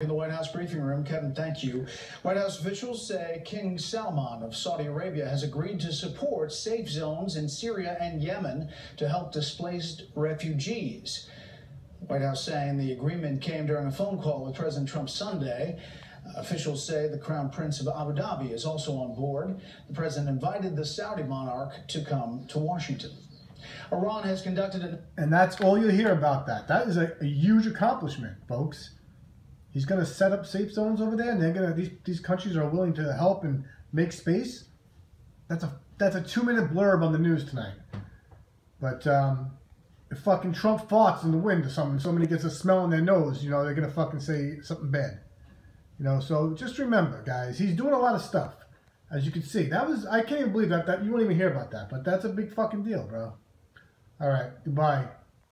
In the White House briefing room, Kevin, thank you. White House officials say King Salman of Saudi Arabia has agreed to support safe zones in Syria and Yemen to help displaced refugees. White House saying the agreement came during a phone call with President Trump Sunday. Officials say the Crown Prince of Abu Dhabi is also on board. The president invited the Saudi monarch to come to Washington. Iran has conducted an. And that's all you hear about that. That is a, a huge accomplishment, folks. He's going to set up safe zones over there, and they're going to these these countries are willing to help and make space. That's a that's a two minute blurb on the news tonight. But um, if fucking Trump farts in the wind or something, somebody gets a smell in their nose, you know, they're gonna fucking say something bad. You know, so just remember, guys, he's doing a lot of stuff. As you can see, that was I can't even believe that that you won't even hear about that, but that's a big fucking deal, bro. All right, goodbye.